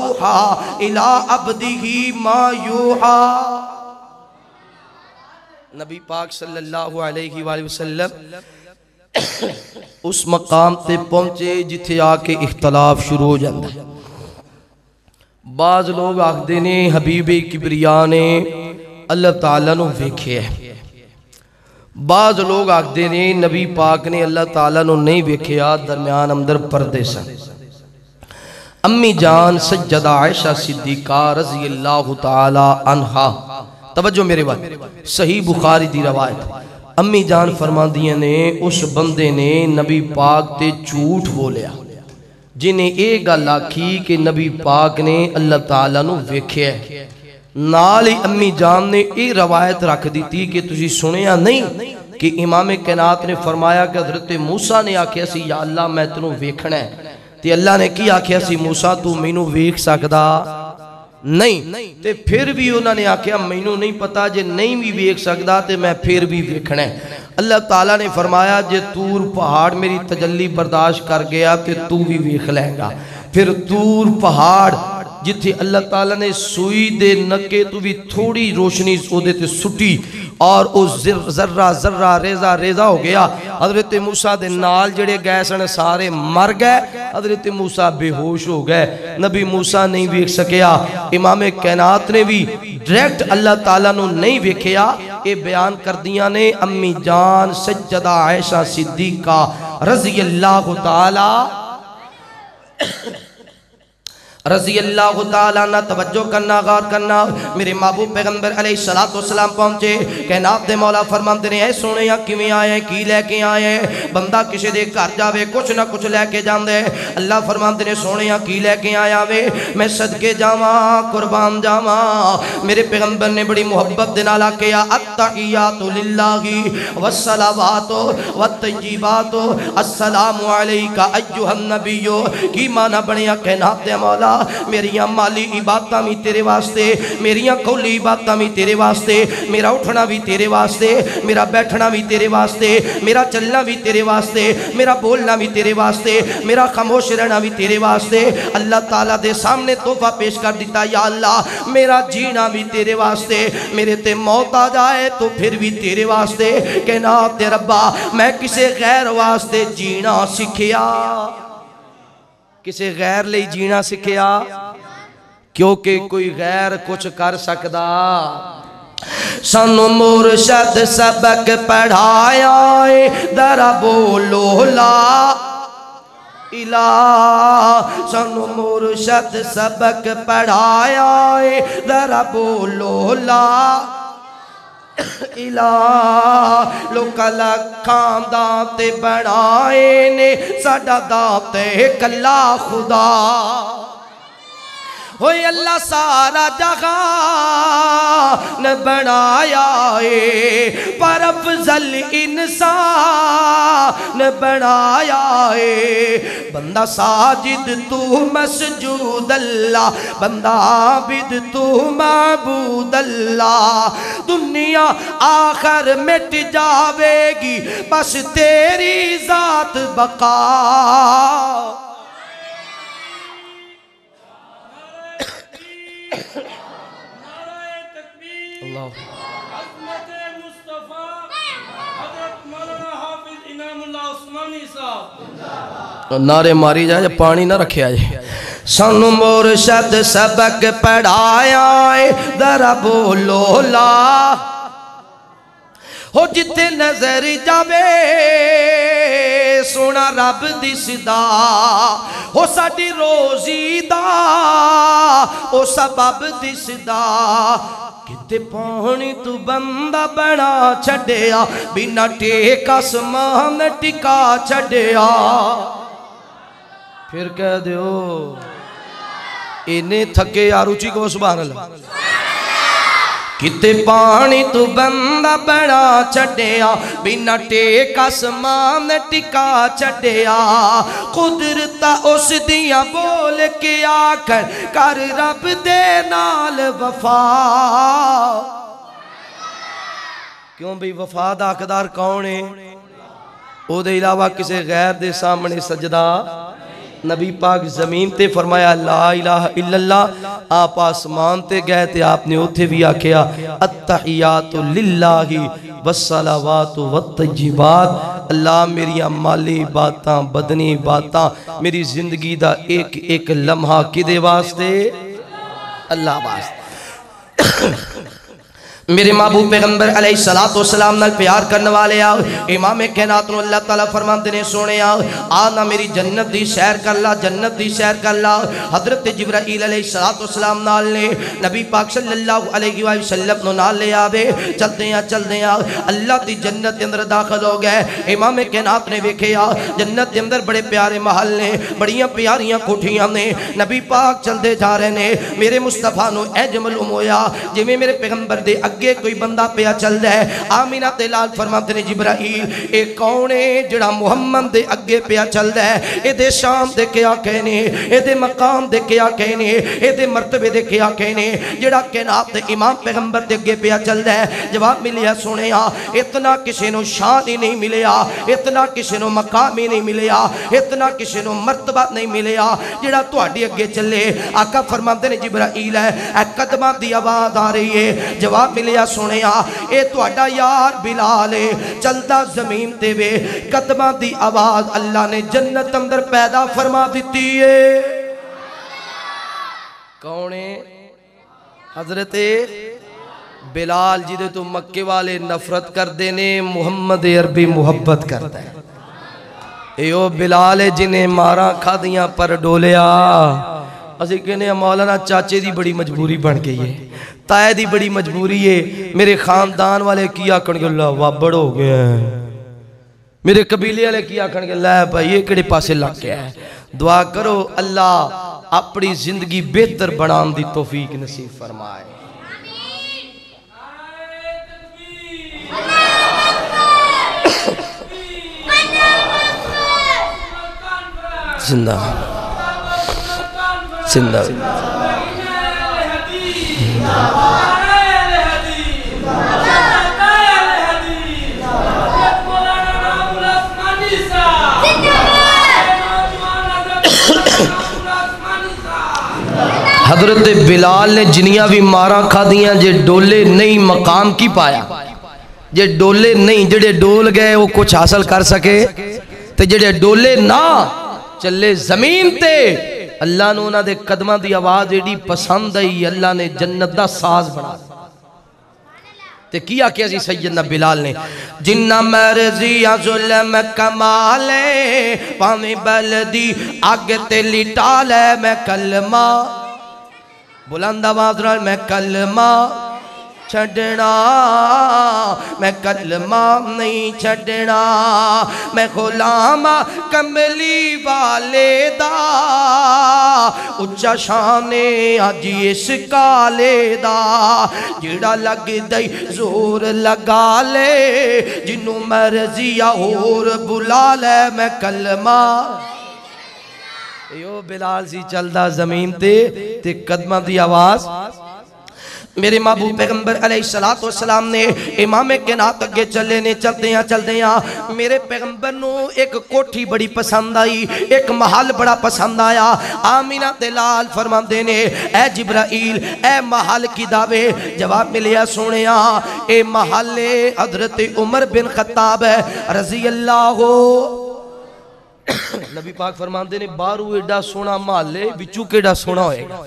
وَأَوْحَى إِلَىٰ عَبْدِهِ مَا يُوحَى نبی پاک صلی اللہ علیہ وآلہ وسلم اس مقام تے پہنچے جتھے آکے اختلاف شروع ہو جاندہ بعض لوگ آکھ دینے حبیب کبریاء نے اللہ تعالیٰ نو ویکھے ہے۔ بعض لوگ آکھ دینے نبی پاک نے اللہ تعالیٰ نو نہیں ویکھیا، درمیان اندر پردے سن۔ امی جان سجدہ عائشہ صدیقہ رضی اللہ تعالی عنہ توجہ میرے بات صحیح بخاری دی روایت۔ امی جان فرما دیا نے، اس بندے نے نبی پاک تے جھوٹ بولیا۔ جنہیں اے گل آکھی کہ نبی پاک نے اللہ تعالیٰ نو ویکھیا ہے۔ نال ہی امی جان نے اے روایت رکھ دی تھی کہ تجھے سنیا نہیں کہ امام کائنات نے فرمایا کہ حضرت موسیٰ نے آکھیا سی، یا اللہ میں تنو ویکھنا ہے۔ تے اللہ نے کی آکھیا سی موسیٰ تو مینو ویکھ سکدا؟ نہیں۔ تے پھر بھی انہوں نے آکھیا مینو نہیں پتا جے نہیں بھی ویکھ سکدا تے میں پھر بھی ویکھنا ہے۔ اللہ تعالیٰ نے فرمایا، جے تور پہاڑ میری تجلی برداشت کر گیا تے تو بھی ویکھ لے گا۔ پھر تور پہاڑ جتھے اللہ تعالیٰ نے سوئی دے نکے تو بھی تھوڑی روشنی سو دیتے سٹی۔ اور او ذرہ ذرہ ریزہ ریزہ ہو گیا۔ حضرت موسیٰ دے نال جڑے گئے سن سارے مر گئے۔ حضرت موسیٰ بے ہوش ہو گئے۔ نبی موسیٰ نہیں ویک سکیا۔ امام کائنات نے بھی ڈریکٹ اللہ تعالیٰ نو نہیں ویکھیا۔ اے بیان کر دیا نے امی جان سجدہ عائشہ صدیقہ رضی اللہ تعالیٰ رضی اللہ تعالیٰ نہ توجہ کرنا غار کرنا۔ میرے محبوب پیغمبر علیہ السلام پہنچے۔ کہناب دے مولا فرمان دے اے سونے یا کمی آئے؟ کی لے کے آئے؟ بندہ کسی دے کار جاوے، کچھ نہ کچھ لے کے جان دے اللہ فرمان دے سونے یا کی لے کے آیا وے؟ میں صدقے جاما قربان جاما میرے پیغمبر نے بڑی محبت دینا کیا اتقیات للہ والسلامات والتجیبات السلام علیکہ ایوہ النبیو کی معنی بڑیا کہناب دے مولا میریاں مالی عبادتہ بھی تیرے واسطے میریاں قولی عبادتہ بھی تیرے واسطے، میرا اٹھنا بھی تیرے واسطے، میرا بیٹھنا بھی تیرے واسطے، میرا چلنا بھی تیرے واسطے، میرا بولنا بھی تیرے واسطے، میرا خاموش رہنا بھی تیرے واسطے۔ اللہ تعالیٰ دے سامنے تحفہ پیش کر دیتا یا اللہ، میرا جینا بھی تیرے واسطے، میرے تے موت آ جائے تو پھر بھی تیرے واسطے۔ کہنا تے ربا، میں کسے غیر واسطے جینا سکھیا کسی غیر لئی جینا سکھیا؟ کیونکہ کوئی غیر کچھ کر سکدا۔ سانو مرشد سبق پڑھایا ہے درہ بولو، لا الہ۔ سانو مرشد سبق پڑھایا ہے درہ بولو، لا الہ لوکا لکھان دانتے بڑھائے نے ساڑا دانتے کلا خدا ہوئی اللہ سارا جہان بنایا ہے پر افضل انسان بنایا ہے۔ بندہ ساجد تو مسجود اللہ بندہ عابد تو معبود اللہ۔ دنیا آخر مٹ جاوے گی بس تیری ذات بقا۔ اللہ۔ نعرے ماری جائے پانی نہ رکھے آئے سانو مرشد سبق پڑھایا ہے ذرا بولو لا ہو جتے نظر جاوے، سونا رب دسدا ہو ساڈی روزی دا، او سبب دسدا کتے پانی تو بندہ بنا چھڑیا بنا ٹیک اسمان ٹکا چھڑیا پھر کہہ دیو انہیں تھکے یا روچی کو سبحان اللہ۔ کتے پانی تو بندہ بنا چھڑیا بنا ٹیک اسمان ٹکا چھڑیا قدرتا اس دیا بول کے آکر کر رب دے نال وفا کیوں بھی وفا دا اقدار کون ہے او دے علاوہ کسے غیر دے سامنے سجدہ نبی پاک زمین تے فرمایا، لا الہ الا اللہ، آپ آسمان تے گئے تے آپ نے اتھے بھی آکھیا، التحیات للہ والصلاوات والتجیبات اللہ میری مالی باتاں، بدنی باتاں، میری زندگی دا ایک ایک لمحہ کدے واسطے؟ اللہ واسطے۔ میرے محبوب پیغمبر علیہ السلام نال پیار کرنے والے آؤ۔ امام کہنات نو اللہ تعالیٰ فرمان دینے سونے آؤ۔ آنا میری جنت دی سیر کر لا، جنت دی سیر کر لا۔ حضرت جبرائیل علیہ السلام نال نے، نبی پاک صلی اللہ علیہ وآلہ وسلم نو نال لے آوے۔ چل دیا چل دیا اللہ دی جنت دے اندر داخل ہو گئے۔ امام کہنات نے ویکھے، آ، جنت دے اندر بڑے پیارے محل نے، بڑیاں پیاریاں کوٹھیاں نے۔ نبی پاک چل دے جا رہے نے۔ میرے مصطفیٰ نو اے جمل امویا جی میں میرے پیغمبر دے اگے کوئی بندہ پیا چل رہا ہے آمینہ تلال فرماتے نے جبرائیل اے کونے جڑا محمد دے اگے پیا چل رہا ہے اے دے شام دے کیا کہنے اے دے مقام دے کیا کہنے اے دے مرتبے دے کیا کہنے جڑا کہنات دے امام پیغمبر دے اگے پیا چل رہا ہے جواب ملیا سنیا اتنا کسی نو شان ہی نہیں ملیا اتنا کسی نو مقام ہی نہیں ملیا اتنا کسی نو مرتبہ نہیں ملیا جڑا تواڈی اگے چلے آقا فرماتے نے جبرائیل ہے اے قدمہ دی آواز آ رہی ہے جواب ملیا سنیا، اے تواڈا یار بلال ہے چلدا زمین تے وے قدمہ دی آواز اللہ نے جنت اندر پیدا فرما دیتی ہے کونے حضرت بلال جی دے تو مکے والے نفرت کر دینے محمد عربی محبت کرتا ہے۔ اے او بلال ہے جنہیں مارا کھا دیاں پر ڈولیا، اسی کہنے مولانا چاچے دی بڑی مجبوری بن گئی ہے۔ تائے دی بڑی مجبوری ہے۔ میرے خاندان والے کیا کنگے اللہ وابڑ ہو گیا ہے۔ میرے قبیلے والے کیا کنگے اللہ بھائی، یہ کڑے پاسے لگ گیا ہے۔ دعا کرو، اللہ اپنی زندگی بہتر بنام دی توفیق نصیب فرمائے۔ زندہ۔ زندہ۔ حضرت بلال نے جنیاں بھی مارا کھا دیاں جے ڈولے نہیں مقام کی پایا۔ جے ڈولے نہیں، جڑے ڈول گئے وہ کچھ حاصل کر سکے۔ تے جڑے ڈولے نہ، چلے زمین تے۔ اللہ نے انہوں دے قدمہ دی آواز ایڈی پسند آئی، اللہ نے جنت دا ساز بنا تے کیا کیا جی سیدنا بلال نے؟ جنہ مرضی ظلم کمالے پامی بلدی آگ تے لٹالے میں کلمہ، بلند آواز رہا میں کلمہ چھڑنا میں کلمہ نہیں چھڑنا میں غلام کملی والے دا۔ اچھا شانے آجی اس کالے دا۔ جڑا لگ دئی زور لگا لے، جنوں مرضی اور بلا لے۔ میں کلمہ۔ یو بلال سی چلدا زمین تے تے قدمہ دی آواز۔ میرے محبوب پیغمبر علیہ السلام نے امام کے نات اگے چلے نے چلتے ہیں چلتے ہیں میرے پیغمبر نو ایک کوٹھی بڑی پسند آئی، ایک محل بڑا پسند آیا۔ آمینہ دلال فرمان دینے اے جبرائیل، اے محل کی دعوے۔ جواب ملیا سونیا، اے محل حضرت عمر بن خطاب ہے رضی اللہ نبی پاک فرمان دینے بارو ایڈا سونا، محلے بچو کے ایڈا سونا ہوئے؟ گا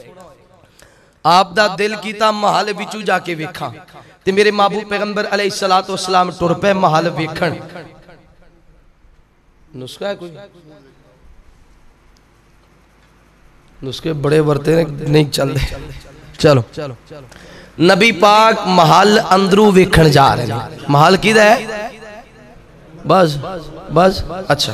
آپ دا دل کیتا محل بچو جا کے ویکھاں۔ تے میرے محبوب پیغمبر علیہ السلام ٹور پہ محل ویکھن۔ نسخہ ہے کوئی؟ نسخے بڑے ورتے نہیں چل دے چلو۔ نبی پاک محل اندرو ویکھن جا رہے ہیں۔ محل کی دا ہے بس بس۔ اچھا۔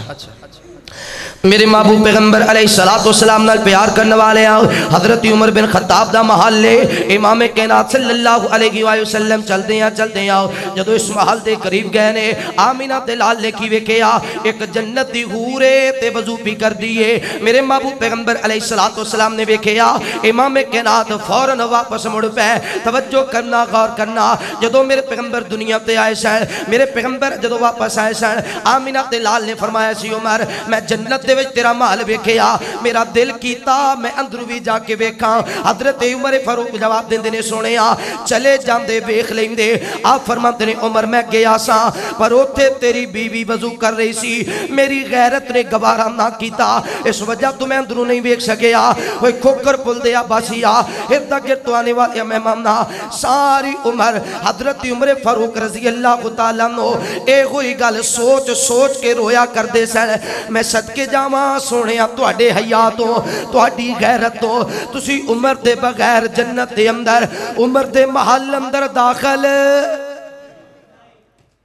میرے محبوب پیغمبر علیہ السلام نال پیار کرنے والے آؤ۔ حضرت عمر بن خطاب دا محل لے امام کینات صلی اللہ علیہ وآلہ وسلم چل دیا چل دیا جدو اس محل دے قریب گئے نے، آمینہ تلال لے کی وکیا ایک جنت دی غورے تے وضو پی کر دیئے میرے محبوب پیغمبر علیہ السلام نے وکیا امام کینات فوراں واپس مڑ پہ توجہ کرنا، غور کرنا۔ جدو میرے پیغمبر دنیا تے آئے سین میرے پیغمبر جدو واپس آئے سین آمینہ تلال نے فرمایا سی، عمر، میں جنت دے وچ تیرا مال ویکھیا۔ میرا دل کیتا، میں اندر بھی جا کے ویکھاں۔ حضرت عمر فاروق جواب دیندے نے سونیا چلے جاندے، ویکھ لیندے۔ آپ فرماندے نے، عمر میں گیا سا، پر اوتھے تیری بیوی وضو کر رہی سی۔ میری غیرت نے گوارا نہ کیتا۔ اس وجہ تو میں اندروں نہیں ویکھ سکیا۔ کوئی کھوکر پل دیا باسیا ادھا گر تو آنے والی مہمانا ساری عمر حضرت عمر فاروق رضی اللہ تعالیٰ نو اے ہوئی گل سوچ سوچ کے رویا کر دے سن۔ میں صدقے جا جاواں سونیا تواڈے حیا تو تواڈی غیرت تو تسی عمر دے بغیر جنت دے اندر عمر دے محل اندر داخل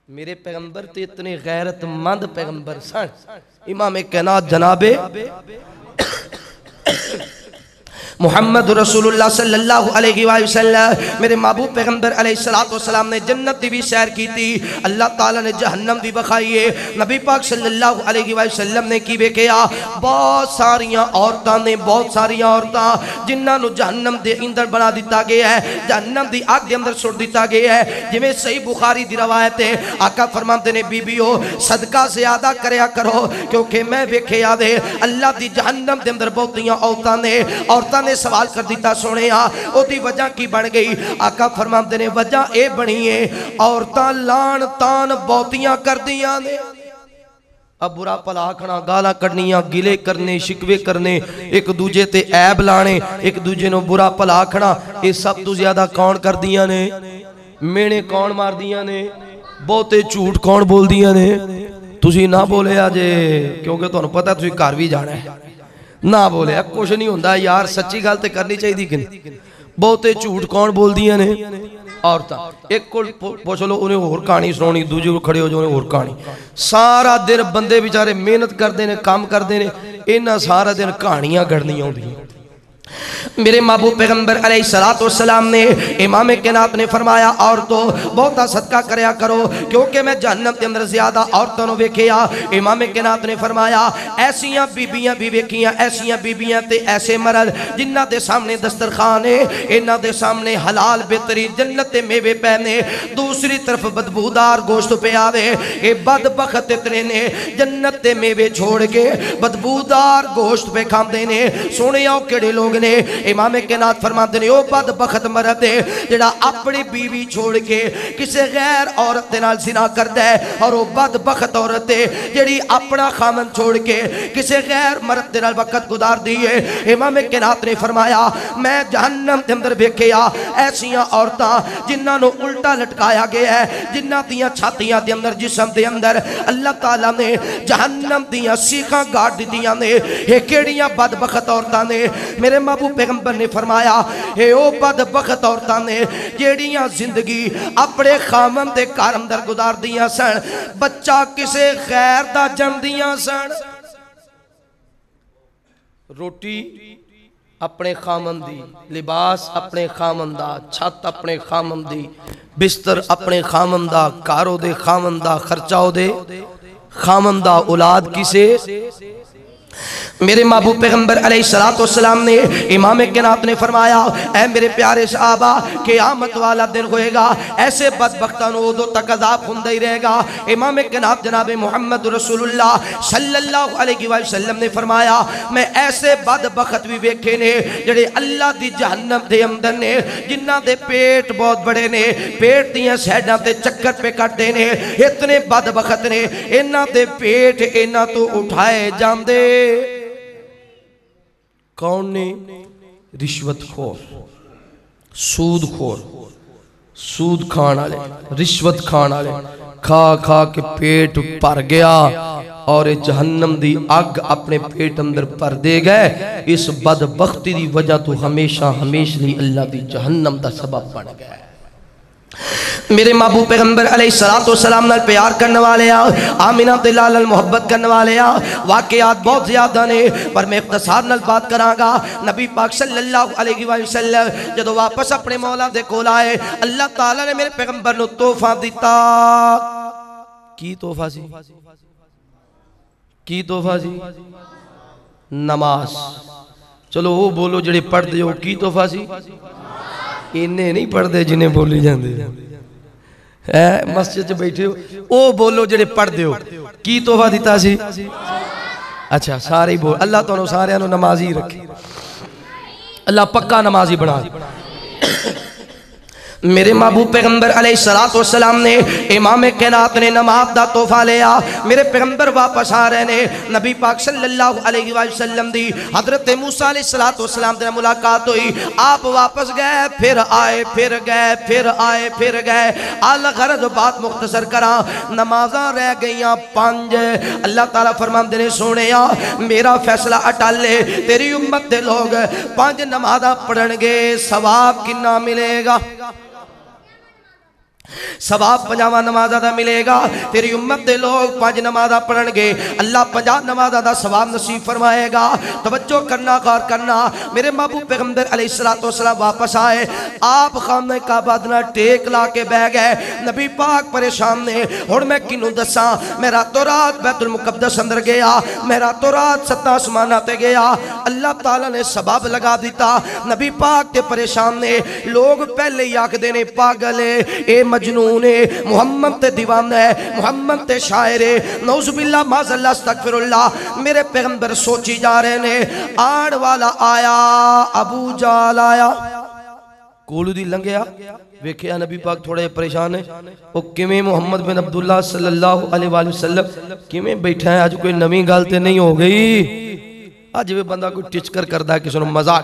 میرے پیغمبر تے اتنے غیرت مند پیغمبر سن امام کائنات جناب محمد رسول اللہ صلی اللہ علیہ وآلہ وسلم، میرے محبوب پیغمبر علیہ السلام نے جنت دی بھی سیر کی تھی۔ اللہ تعالیٰ نے جہنم بھی بخائیے نبی پاک صلی اللہ علیہ وآلہ وسلم نے کی بے کیا بہت ساریاں عورتاں نے، بہت ساریاں عورتاں جنہاں نو جہنم دے اندر بنا دیتا گیا ہے، جہنم دی آگ دے اندر سوڑ دیتا گیا ہے۔ جویں صحیح بخاری دی روایت ہے، آقا فرماتے نے بی بیو صدقہ زیادہ کریا کرو، کیونکہ میں ویکھے آدھے اللہ دی جہنم دے اندر بہتیاں عورتاں نے، عورتاں نے سوال کر دیتا سونے آ او دی وجہ کی بن گئی آقا فرماتے نے وجہ اے بنی ہے عورتاں لان تان بہتیاں کر دیاں نے اب برا پلا آکھنا گالا کرنیاں گلے کرنے شکوے کرنے ایک دوجے تے عیب لانے ایک دوجے نو برا پلا آکھنا یہ سب تو زیادہ کون کر دیاں نے مینے کون مار دیاں نے بہتے جھوٹ کون بول دیاں نے تسی نہ بولے آجے کیونکہ تو انہوں پتہ نہ بولے کچھ نہیں ہوندہ یار، سچی گال تے کرنی چاہی دی بہتے جھوٹ کون بول دیا نے؟ عورتاں۔ ایک کو پوچھو لو، انہیں اور کہانی سنونی، دوجے کو کھڑے ہو جو انہیں اور کہانی۔ سارا دن بندے بیچارے محنت کر دینے میرے محبوب پیغمبر علیہ السلام نے امام کینات نے فرمایا عورتوں بہتا صدقہ کریا کرو، کیونکہ میں جہنم کے اندر زیادہ عورتوں نے ویکھیا۔ امام کینات نے فرمایا، ایسیاں بیبیاں بھی ویکھیاں، ایسیاں بیبیاں تے ایسے مرد جنہ دے سامنے دسترخوان ہے انہ دے سامنے حلال، بہتری، جنت تے میوے پہنے دوسری طرف بدبودار گوشت پہ آوے، اے بدبخت اتنے نے۔ جنت تے میوے چھوڑ کے بدبودار گوشت پہ کھام دینے سونے آؤ کڑے لوگ نے امام کینات فرماتے نے، او بد بخت مرد ہے جڑا اپنی بیوی چھوڑ کے کسے غیر عورت نال زنا کرتا ہے، اور او بد بخت عورت ہے جڑی اپنا خامن چھوڑ کے کسے غیر مرد نال وقت گزار دی ہے۔ امام کینات نے فرمایا، میں جہنم دے اندر ویکھیا، ایسیاں عورتاں جنہاں نو الٹا لٹکایا گیا ہے، جنہاں دیاں چھاتیاں دے اندر، جسم دے اندر۔ اللہ تعالیٰ نے جہنم دیاں سیخاں گاڑ دیاں نے۔ یہ کیڑیاں بد بخت عورتاں نے؟ میرے محبوب پیغمبر نے فرمایا، اے او بد بخت عورتاں نے جیڑیاں زندگی اپنے خامن دے کار اندر گزار دیاں سن، بچہ کسے غیر دا جن دیاں سن۔ روٹی اپنے خامن دی، لباس اپنے خامن دا، چھت اپنے خامن دی، بستر اپنے خامن دا کارو دے خامن دا خرچاو دے خامن دا اولاد کسے میرے محبوب پیغمبر علیہ السلام نے امام کنات نے فرمایا، اے میرے پیارے صحابہ، قیامت والا دن ہوئے گا، ایسے بدبختان دو تک عذاب ہندہ ہی رہے گا۔ امام کنات جناب محمد رسول اللہ صلی اللہ علیہ وسلم نے فرمایا، میں ایسے بدبخت بھی ویکھے نے، جڑے اللہ دی جہنم دے اندر نے جنہ دے پیٹ بہت بڑے نے، پیٹ دیاں سیڈاں تے چکر پہ کٹے نے، اتنے بدبخت نے انہ دے پیٹ انہ تو اٹھائے جام دے کون نے؟ رشوت خور، سود خور، سود کھان آلے رشوت کھان آلے کھا کھا کے پیٹ پر گیا اور جہنم دی اگ اپنے پیٹ اندر پر دے گئے۔ اس بدبختی دی وجہ تو ہمیشہ ہمیشہ لی اللہ دی جہنم دا سبب بن گیا۔ میرے محبوب پیغمبر علیہ السلام نال پیار کرنے والے آ آمینہ دلال محبت کرنے والے آ، واقعات بہت زیادہ نے، پر میں اختصار نال بات کرانگا نبی پاک صلی اللہ علیہ وسلم جدو واپس اپنے مولا دے کول آئے، اللہ تعالیٰ نے میرے پیغمبر نو توفہ دیتا کی توفہ سی؟ کی توفہ سی؟ نماز۔ چلو وہ بولو جڑے پڑھ دے ہو، کی توفہ سی؟ انہیں نہیں پڑھ دے جنہیں بولی جاندے اے مسجد بیٹھے ہو او بولو جڑے پڑھ دے ہو کی توفہ دیتا سی اچھا سارے ہی بول اللہ تو سارے نمازی رکھے اللہ پکا نمازی بنا میرے محبوب پیغمبر علیہ السلام نے امام کینات نے نماز دا توفہ لیا۔ میرے پیغمبر واپس آ رہے نے۔ نبی پاک صلی اللہ علیہ وسلم دی حضرت موسیٰ علیہ السلام دے ملاقات ہوئی۔ آپ واپس گئے، پھر آئے، پھر گئے، پھر آئے، پھر گئے۔ آل غرض بات مختصر کرا نمازاں رہ گئیاں پانج اللہ تعالیٰ فرمان دینے سونے میرا فیصلہ اٹال لے تیری امت دے لوگ پانج نمازاں پڑھن گے ثواب کنہ ملے گا؟ سواب پنجاوہ نمازہ دا ملے گا۔ تیری امت دے لوگ پانچ نمازہ پڑھن گے۔ اللہ پنجا نمازہ دا سواب نصیب فرمائے گا۔ توجہ کرنا غار کرنا۔ میرے محبوب پیغمبر علیہ السلام واپس آئے۔ آپ خامنہ کعبہ دنا ٹیک لا کے بہ گئے۔ نبی پاک پریشان نے اور میں کنوں دساں؟ میں رات و رات بیت المقدس اندر گیا۔ میں رات و رات ستہ گیا۔ اللہ تعالیٰ نے سباب لگا دیتا۔ نبی پاک کے پریشان نے۔ لوگ پہلے یاک دینے پاگلے اے مجنون ہے، محمد تے دیوان ہے، محمد تے شاعر ہے۔ نوز باللہ ماز اللہ استغفر اللہ میرے پیغمبر سوچی جا رہے نے، آڑ والا آیا، ابو جال آیا۔ کولو دی لنگیا۔ ویکھیا نبی پاک تھوڑے پریشان ہے۔ او کمیں محمد بن عبداللہ صلی اللہ علیہ وآلہ وسلم کمیں بیٹھا ہے؟ آج کوئی نمی گالتے نہیں ہو گئی۔ آج وہ بندہ کوئی ٹچ کر کردہ ہے کسی نے مزاق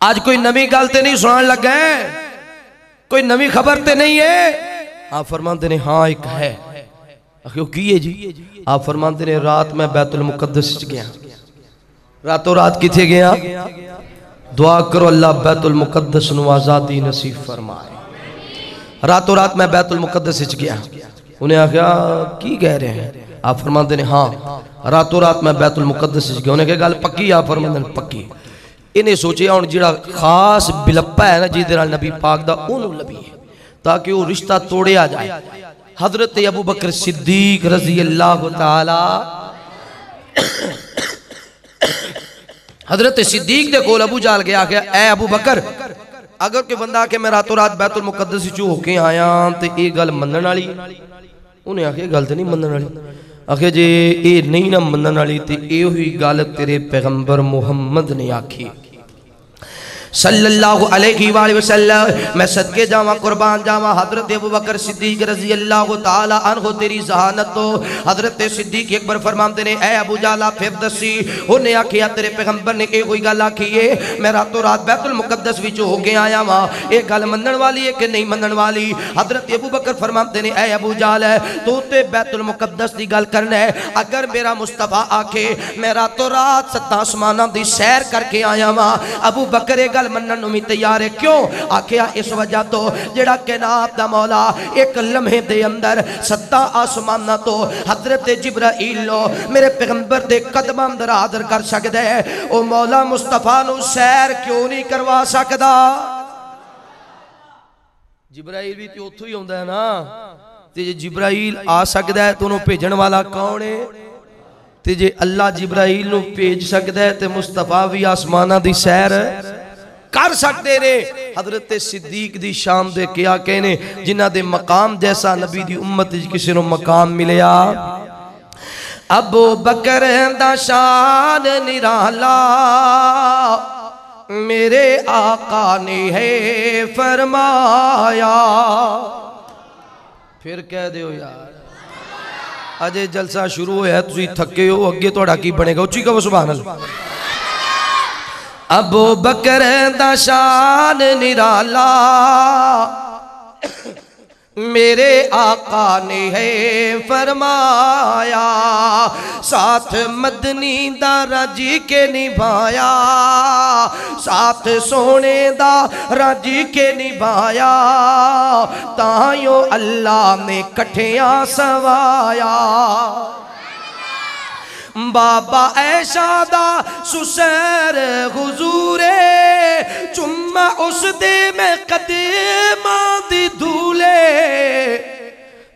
آج کوئی نمی گالتے نہیں سنان لگ گئے کوئی نمی خبر تے نہیں ہے؟ آپ فرمانتے نے ہاں ایک ہے۔ اخیو کیے جی؟ آپ فرمانتے نے، رات میں بیت المقدس گیا۔ رات و رات کی تھے گیا؟ دعا کرو اللہ بیت المقدس نوازادی نصیب فرمائے۔ رات و رات میں بیت المقدس گیا۔ انہیں آگیا کی کہہ رہے ہیں؟ آپ فرمانتے نے ہاں رات و رات میں بیت المقدس گیا۔ انہیں کہا گال پکی آپ فرمانتے نے، پکی انہیں سوچے ہوں جڑا خاص بلپا ہے نا جی دیرال نبی پاک دا انہوں لبی ہے۔ تاکہ وہ رشتہ توڑے آ جائے۔ حضرت ابو بکر صدیق رضی اللہ تعالی حضرت صدیق دے کول ابو جال گیا کہ اے ابو بکر، اگر کہ بندہ کہ میں رات و رات بیت المقدس چو ہو کے آیا ہاں، تے اے گل منن والی۔ انہیں آکھے گل تے نہیں منن والی۔ آخر جی اے نہیں نہ منن والی، تے اے ہوئی گل تیرے پیغمبر محمد نے آکھی۔ صلی اللہ علیہ وآلہ وسلم، میں صدقے جاواں، قربان جاواں، حضرت ابو بکر صدیق رضی اللہ تعالی عنہ تیری ذہانت تو حضرت صدیق اکبر فرمامتے نے، اے ابو جالا پھر دسی۔ انہیں آکھیا، تیرے پیغمبر نے اے ہوئی گل آکھیے میں رات و رات بیت المقدس وچو ہو کے آیا ماں اے گل منن والی ہے کہ نہیں منن والی؟ حضرت ابو بکر فرمامتے نے، اے ابو جال ہے تو تے بیت المقدس دی گل کرنا ہے۔ اگر میرا مصطفیٰ آکھے، میں رات و رات ستا اسمانہ دی سیر کر کے آیا ماں ابو بکر اے گل گل منن نمی تیار ہے؟ کیوں؟ آکھیا، اس وجہ تو جڑا کیناب دا مولا ایک لمحے دے اندر ستا آسمانہ تو حضرت جبرائیل لو میرے پیغمبر دے قدم اندر آدر کر سکتے ہیں او مولا مصطفیٰ نو سیر کیوں نہیں کروا سکدا؟ جبرائیل بھی تے اتھو ہی ہوندہ ہے نا۔ تے جبرائیل آ سکتا ہے تو انہوں پیجن والا کون ہے؟ تے جے اللہ جبرائیل نو پیج سکتا ہے تے مصطفیٰ بھی آسمانہ دی سیر ہے۔ کر سکتے نے۔ حضرت صدیق دی شام دے کیا کہنے جنہ دے مقام جیسا نبی دی امت کسی نو مقام ملیا۔ ابو بکر دا شان نرالا، میرے آقا نے ہے فرمایا۔ پھر کہہ دیو یار، اجے جلسہ شروع ہے، تسی تھکے ہو، اگے توڑا کی بنے گا؟ اچھی کا وہ سبحان اللہ۔ ابو بکر دا شان نرالا۔ میرے آقا نے ہے فرمایا، ساتھ مدنی دا رجی کے نبھایا۔ ساتھ سونے دا رجی کے نبھایا۔ تائیوں اللہ نے کٹھیاں سوایا۔ بابا ایشا دا سسیر غزورے چمہ اس دے میں قدیمہ دی دھولے۔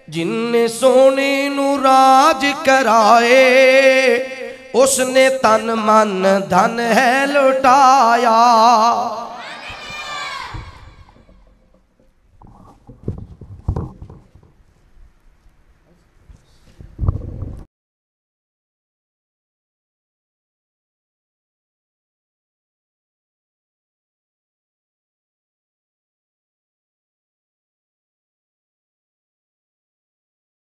جن نے سونے نو راج کرائے، اس نے تن من دھن ہے لٹایا۔